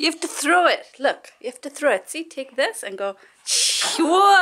You have to throw it. Look, you have to throw it. See, take this and go. Whoa!